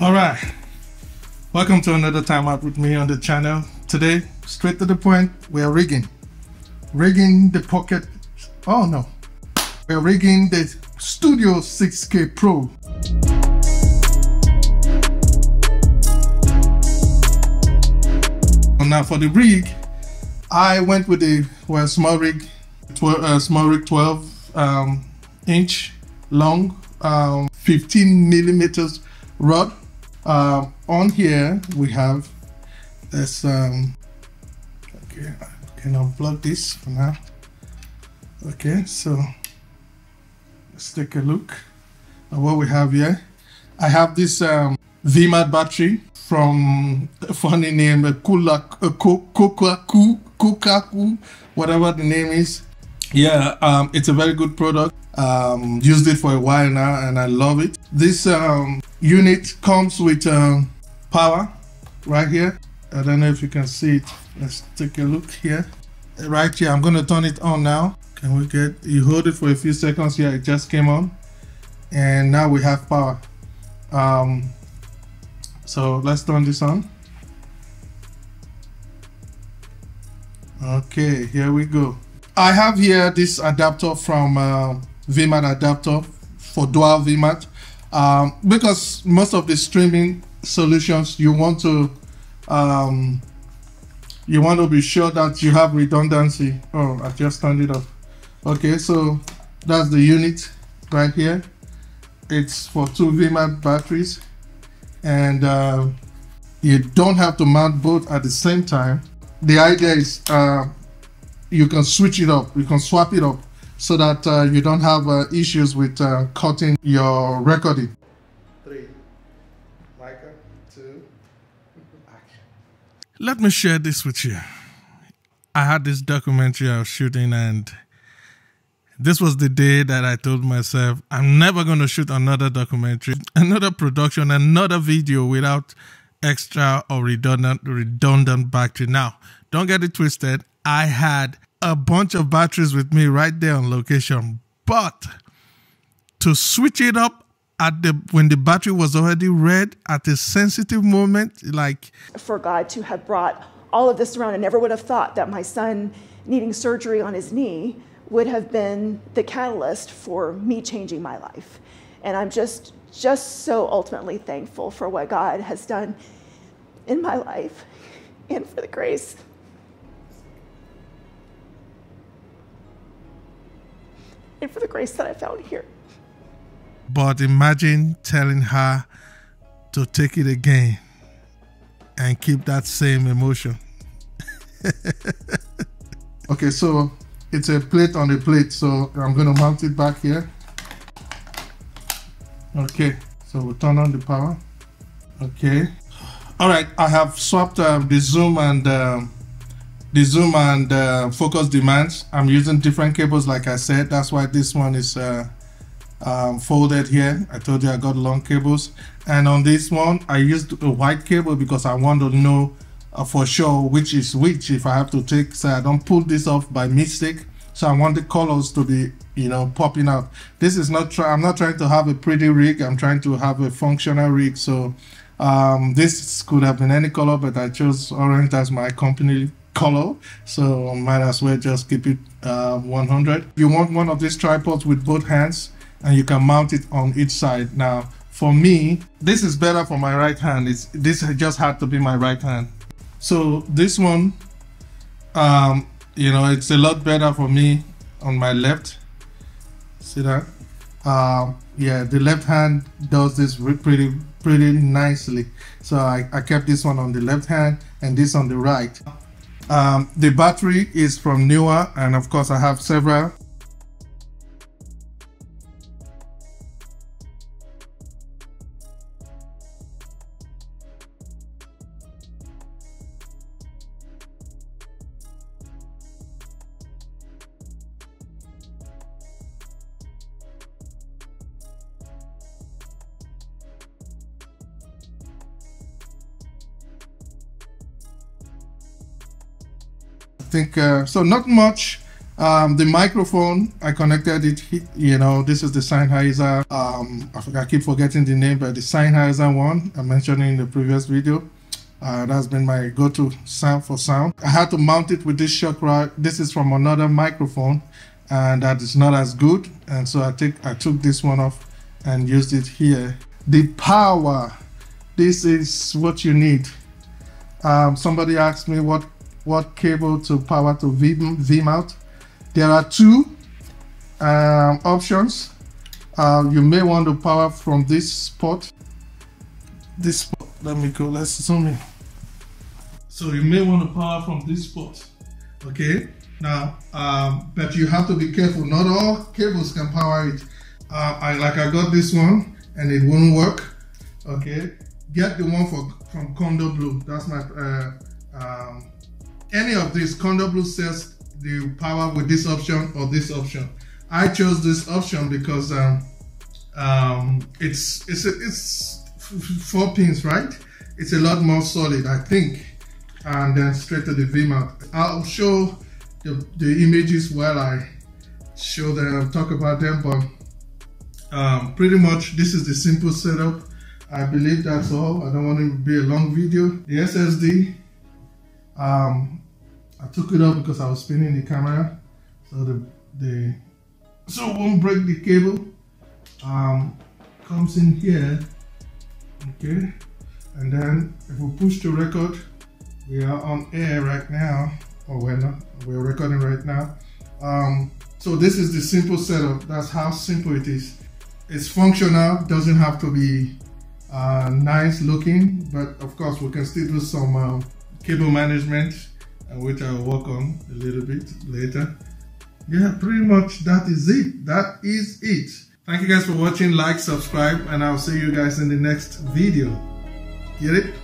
All right. Welcome to another time out with me on the channel. Today, straight to the point, we are rigging. Rigging the Pocket. Oh no. We're rigging the Studio 6K Pro. Now for the rig, I went with a well small rig, 12, uh, small rig 12 um, inch long, um, 15 millimeters rod. Uh, on here we have this. Um, okay, I can this for now. Okay, so let's take a look at what we have here. I have this um, V-mount battery from a funny name, a Kula, a Kokaku, Kokaku, whatever the name is. Yeah, um, it's a very good product. Um, used it for a while now and I love it. This um, unit comes with um, power right here. I don't know if you can see it. Let's take a look here. Right here, I'm gonna turn it on now. Can we get, you hold it for a few seconds here, it just came on. And now we have power. Um, so let's turn this on. Okay, here we go. I have here this adapter from uh, V-mount adapter for dual V-mount um, because most of the streaming solutions you want to um, you want to be sure that you have redundancy. Oh, I just turned it off. Okay, so that's the unit right here. It's for two V-mount batteries and uh, you don't have to mount both at the same time. The idea is uh, you can switch it up, you can swap it up so that uh, you don't have uh, issues with uh, cutting your recording. Three, Micah, two, action. Let me share this with you. I had this documentary I was shooting and this was the day that I told myself, I'm never going to shoot another documentary, another production, another video without extra or redundant redundant battery. Now, don't get it twisted. I had a bunch of batteries with me right there on location, but to switch it up at the when the battery was already red at a sensitive moment, like for God to have brought all of this around, I never would have thought that my son needing surgery on his knee would have been the catalyst for me changing my life. And I'm just, just so ultimately thankful for what God has done in my life and for the grace. And for the grace that I found here. But imagine telling her to take it again and keep that same emotion. okay, so it's a plate on a plate so I'm going to mount it back here okay so we'll turn on the power okay all right I have swapped uh, the zoom and uh, the zoom and uh, focus demands. I'm using different cables like I said. That's why this one is uh, um, folded here. I told you I got long cables. And on this one I used a white cable because I want to know uh, for sure which is which if I have to take so I don't pull this off by mistake. So I want the colors to be you know popping out. This is not I'm not trying to have a pretty rig. I'm trying to have a functional rig. So um, this could have been any color but I chose orange. As my company color so might as well just keep it uh, 100 you want one of these tripods with both hands and you can mount it on each side now for me this is better for my right hand it's this just had to be my right hand so this one, um, you know, it's a lot better for me on my left. See that? Um, yeah, the left hand does this pretty pretty nicely. So I, I kept this one on the left hand and this on the right. Um, the battery is from Neewer and of course I have several think uh, so not much Um, the microphone, I connected it, you know, this is the Sennheiser, um, I, I keep forgetting the name, but the Sennheiser one I mentioned in the previous video. Uh, that's been my go-to sound for sound. I had to mount it with this shock rod. This is from another microphone and that is not as good. And so I take I took this one off and used it here. The power, this is what you need. Um, somebody asked me what what cable to power to V, v mount. There are two um, options. Uh, you may want to power from this spot. This spot. Let me go. Let's zoom in. So you may want to power from this spot. Okay. Now, um, but you have to be careful. Not all cables can power it. Uh, I like I got this one and it won't work. Okay. Get the one for from Kondor Blue. That's my uh, um, any of these Kondor Blue says the power with this option or this option. I chose this option because um, um, it's it's it's four pins, right? It's a lot more solid, I think, and then straight to the V mount. I'll show the, the images while I show them, talk about them, but um, pretty much this is the simple setup. I believe that's all. I don't want to be a long video. The SSD, um, I took it off because I was spinning the camera, so the the so it won't break the cable. Um, comes in here, okay, and then if we push the record, we are on air right now or we're not, we're recording right now. Um, so this is the simple setup. That's how simple it is. It's functional, doesn't have to be uh, nice looking, but of course we can still do some uh, cable management, uh, which I'll work on a little bit later. Yeah, pretty much that is it. That is it. Thank you guys for watching, like, subscribe, and I'll see you guys in the next video. Get it?